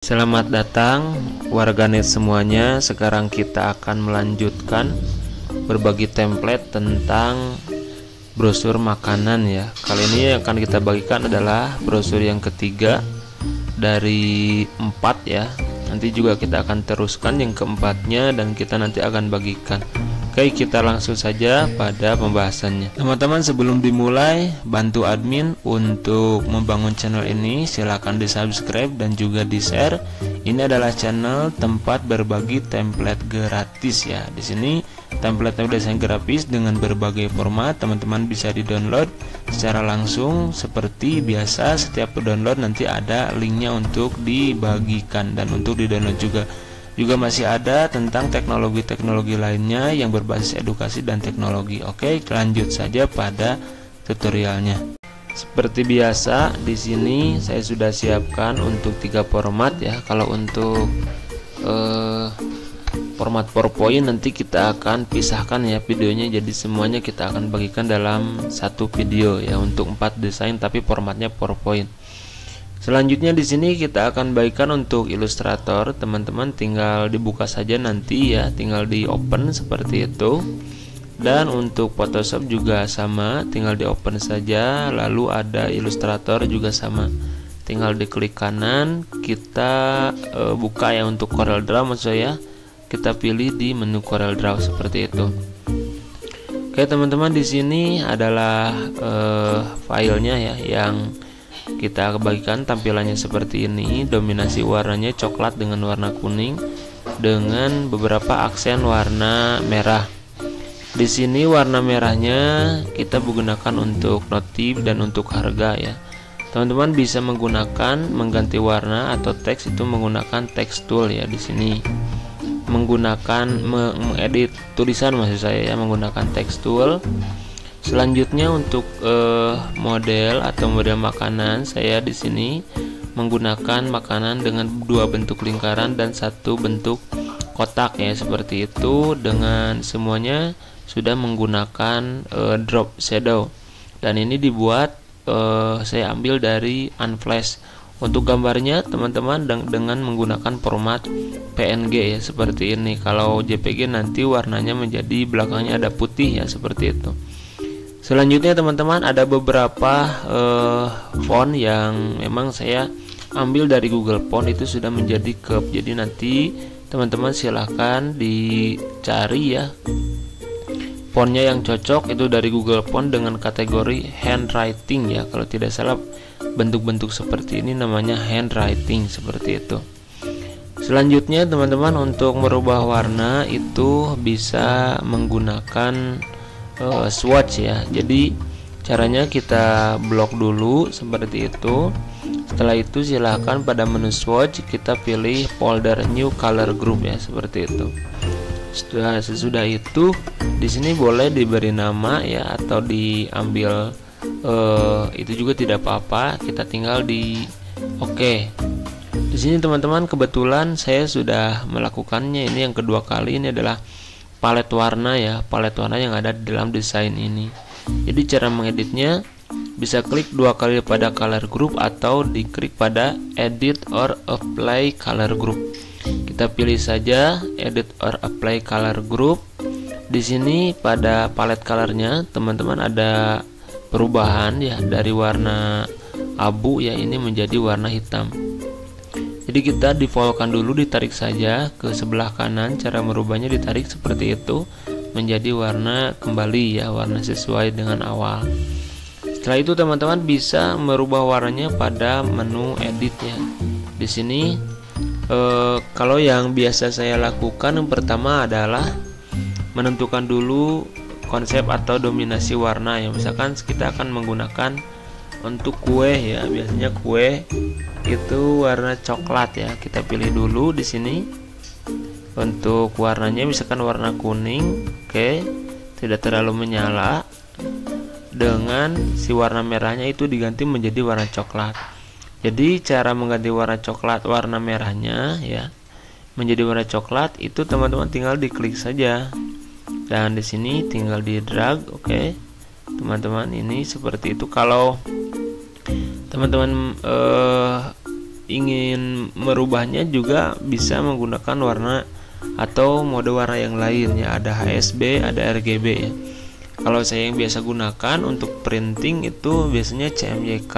Selamat datang warganet semuanya. Sekarang kita akan melanjutkan berbagi template tentang brosur makanan ya. Kali ini yang akan kita bagikan adalah brosur yang ketiga dari empat ya. Nanti juga kita akan teruskan yang keempatnya dan kita nanti akan bagikan. Oke, kita langsung saja pada pembahasannya. Teman-teman, sebelum dimulai, bantu admin untuk membangun channel ini. Silahkan di subscribe dan juga di share. Ini adalah channel tempat berbagi template gratis ya. Di sini template desain grafis dengan berbagai format. Teman-teman bisa di-download secara langsung seperti biasa. Setiap download nanti ada linknya untuk dibagikan dan untuk di-download juga. Juga masih ada tentang teknologi-teknologi lainnya yang berbasis edukasi dan teknologi. Oke, lanjut saja pada tutorialnya. Seperti biasa, di sini saya sudah siapkan untuk tiga format ya. Kalau untuk eh, format PowerPoint nanti kita akan pisahkan ya videonya. Jadi semuanya kita akan bagikan dalam satu video ya untuk empat desain tapi formatnya PowerPoint. Selanjutnya di sini kita akan baikkan untuk ilustrator, teman-teman tinggal dibuka saja nanti ya, tinggal di open seperti itu. Dan untuk Photoshop juga sama, tinggal di open saja, lalu ada ilustrator juga sama. Tinggal diklik kanan, kita e, buka ya untuk Corel Draw maksud saya. Kita pilih di menu Corel Draw seperti itu. Oke, teman-teman di sini adalah e, filenya ya yang kita bagikan tampilannya seperti ini. Dominasi warnanya coklat dengan warna kuning dengan beberapa aksen warna merah. Di sini warna merahnya kita menggunakan untuk notif dan untuk harga ya. Teman-teman bisa menggunakan mengganti warna atau teks itu menggunakan text tool ya di sini. Menggunakan mengedit tulisan maksud saya ya menggunakan text tool Selanjutnya untuk uh, model atau model makanan saya di sini menggunakan makanan dengan dua bentuk lingkaran dan satu bentuk kotak ya seperti itu. Dengan semuanya sudah menggunakan uh, drop shadow. Dan ini dibuat uh, saya ambil dari Unflash. Untuk gambarnya teman-teman dengan menggunakan format PNG ya seperti ini. Kalau JPG nanti warnanya menjadi belakangnya ada putih ya seperti itu Selanjutnya teman-teman ada beberapa uh, font yang memang saya ambil dari Google Font itu sudah menjadi cup. Jadi nanti teman-teman silahkan dicari ya fontnya yang cocok itu dari Google Font dengan kategori handwriting ya. Kalau tidak salah bentuk-bentuk seperti ini namanya handwriting seperti itu. Selanjutnya teman-teman untuk merubah warna itu bisa menggunakan uh, swatch ya. Jadi caranya kita blok dulu seperti itu. Setelah itu silahkan pada menu swatch kita pilih folder new color group ya seperti itu. Setelah sesudah itu di sini boleh diberi nama ya atau diambil uh, itu juga tidak apa-apa. Kita tinggal di oke. Okay. di sini teman-teman kebetulan saya sudah melakukannya. Ini yang kedua kali. Ini adalah palet warna ya palet warna yang ada di dalam desain ini. Jadi cara mengeditnya bisa klik dua kali pada color group atau diklik pada edit or apply color group. Kita pilih saja edit or apply color group. Di sini pada palet colornya teman-teman ada perubahan ya dari warna abu ya ini menjadi warna hitam jadi kita defaultkan dulu ditarik saja ke sebelah kanan cara merubahnya ditarik seperti itu menjadi warna kembali ya warna sesuai dengan awal. Setelah itu teman-teman bisa merubah warnanya pada menu edit ya di sini eh, kalau yang biasa saya lakukan yang pertama adalah menentukan dulu konsep atau dominasi warna ya. Misalkan kita akan menggunakan untuk kue ya biasanya kue itu warna coklat ya. Kita pilih dulu di sini. Untuk warnanya misalkan warna kuning oke tidak terlalu menyala. Dengan si warna merahnya itu diganti menjadi warna coklat. Jadi cara mengganti warna coklat warna merahnya ya menjadi warna coklat itu teman-teman tinggal diklik saja. Dan di sini tinggal di drag oke. Teman-teman ini seperti itu. Kalau teman-teman uh, ingin merubahnya juga bisa menggunakan warna atau mode warna yang lain ya. Ada HSB ada RGB ya. Kalau saya yang biasa gunakan untuk printing itu biasanya CMYK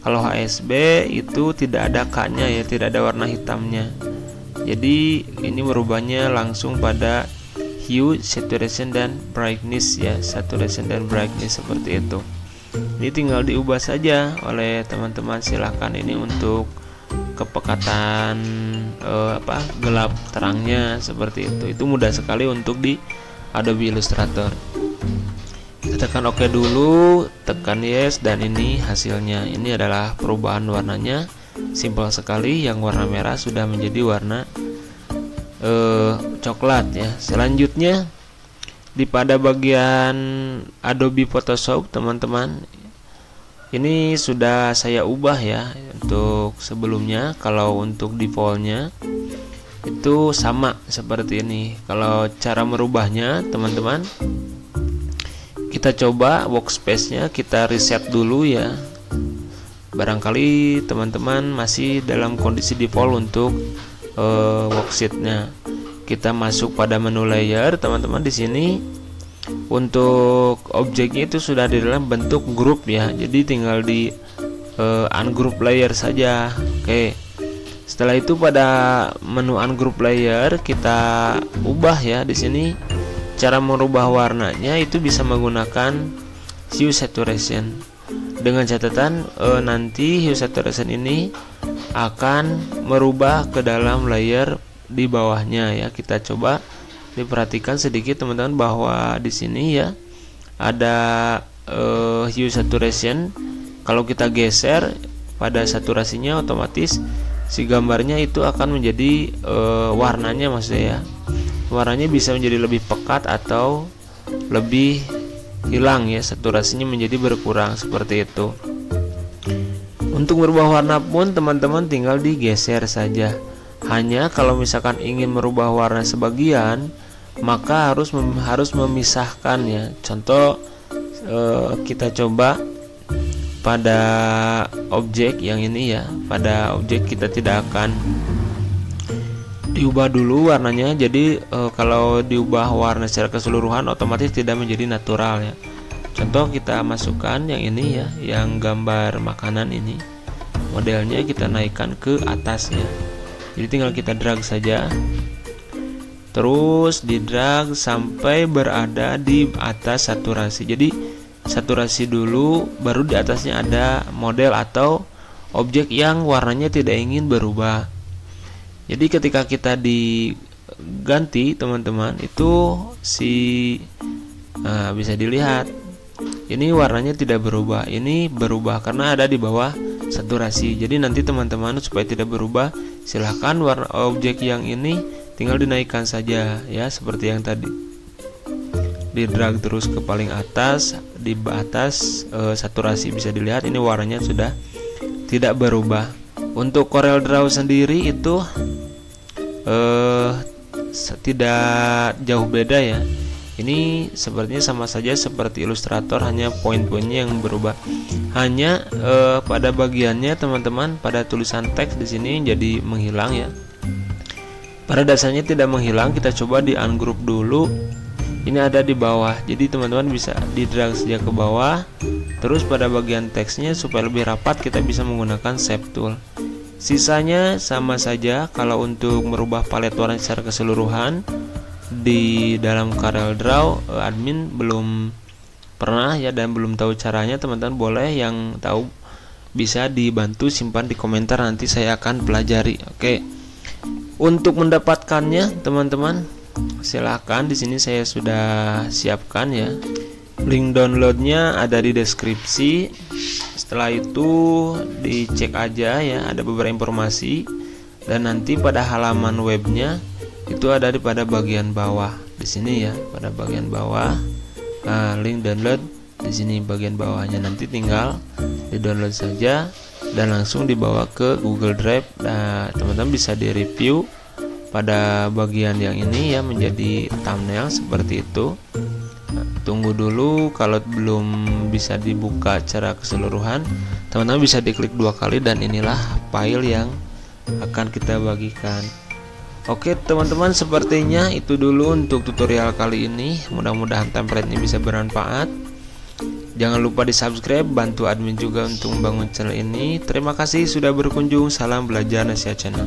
kalau HSB itu tidak ada K nya ya tidak ada warna hitamnya. Jadi ini merubahnya langsung pada hue saturation dan brightness ya. Saturation dan brightness seperti itu ini tinggal diubah saja oleh teman-teman. Silahkan ini untuk kepekatan eh, apa gelap terangnya seperti itu. Itu mudah sekali untuk di Adobe Illustrator kita tekan OK dulu tekan yes dan ini hasilnya. Ini adalah perubahan warnanya. Simpel sekali yang warna merah sudah menjadi warna eh, coklat ya. Selanjutnya di pada bagian Adobe Photoshop teman-teman. Ini sudah saya ubah ya untuk sebelumnya. Kalau untuk defaultnya itu sama seperti ini. Kalau cara merubahnya teman-teman kita coba workspace nya kita reset dulu ya. Barangkali teman-teman masih dalam kondisi default untuk uh, worksheetnya kita masuk pada menu layer teman-teman di sini. Untuk objeknya itu sudah di dalam bentuk grup ya. Jadi tinggal di uh, ungroup layer saja. Oke. Setelah itu pada menu ungroup layer kita ubah ya di sini. Cara merubah warnanya itu bisa menggunakan hue saturation. Dengan catatan uh, nanti hue saturation ini akan merubah ke dalam layer di bawahnya ya. Kita coba diperhatikan sedikit teman-teman bahwa di sini ya ada uh, hue saturation. Kalau kita geser pada saturasinya otomatis si gambarnya itu akan menjadi uh, warnanya maksudnya ya. Warnanya bisa menjadi lebih pekat atau lebih hilang ya saturasinya menjadi berkurang seperti itu. Untuk merubah warna pun teman-teman tinggal digeser saja hanya kalau misalkan ingin merubah warna sebagian, maka harus mem harus memisahkan ya. Contoh eh, kita coba pada objek yang ini ya. Pada objek kita tidak akan diubah dulu warnanya. Jadi eh, kalau diubah warna secara keseluruhan otomatis tidak menjadi natural ya. Contoh kita masukkan yang ini ya, yang gambar makanan ini. Modelnya kita naikkan ke atasnya jadi tinggal kita drag saja. Terus di drag sampai berada di atas saturasi. Jadi saturasi dulu baru di atasnya ada model atau objek yang warnanya tidak ingin berubah. Jadi ketika kita diganti teman-teman itu si nah, bisa dilihat. Ini warnanya tidak berubah. Ini berubah karena ada di bawah saturasi. Jadi nanti teman-teman supaya tidak berubah silahkan warna objek yang ini tinggal dinaikkan saja ya seperti yang tadi. Di drag terus ke paling atas di atas e, saturasi bisa dilihat ini warnanya sudah tidak berubah. Untuk Corel Draw sendiri itu e, tidak jauh beda ya ini sepertinya sama saja seperti ilustrator hanya poin-poinnya yang berubah. Hanya eh, pada bagiannya teman-teman pada tulisan teks di sini jadi menghilang ya. Pada dasarnya tidak menghilang kita coba di ungroup dulu. Ini ada di bawah jadi teman-teman bisa di drag saja ke bawah. Terus pada bagian teksnya supaya lebih rapat kita bisa menggunakan shape tool. Sisanya sama saja kalau untuk merubah palet warna secara keseluruhan di dalam Corel Draw eh, admin belum pernah ya dan belum tahu caranya teman-teman boleh yang tahu bisa dibantu simpan di komentar nanti saya akan pelajari. Oke untuk mendapatkannya teman-teman silahkan di sini saya sudah siapkan ya. Link downloadnya ada di deskripsi. Setelah itu dicek aja ya ada beberapa informasi. Dan nanti pada halaman webnya itu ada di pada bagian bawah. Di sini ya pada bagian bawah. Nah, link download di sini bagian bawahnya. Nanti tinggal di download saja dan langsung dibawa ke Google Drive. Nah teman-teman bisa di review pada bagian yang ini ya menjadi thumbnail seperti itu. Tunggu dulu kalau belum bisa dibuka secara keseluruhan. Teman-teman bisa diklik dua kali dan inilah file yang akan kita bagikan Oke teman-teman sepertinya itu dulu untuk tutorial kali ini mudah-mudahan template ini bisa bermanfaat Jangan lupa di subscribe, bantu admin juga untuk membangun channel ini. Terima kasih sudah berkunjung. Salam belajar Asia Channel.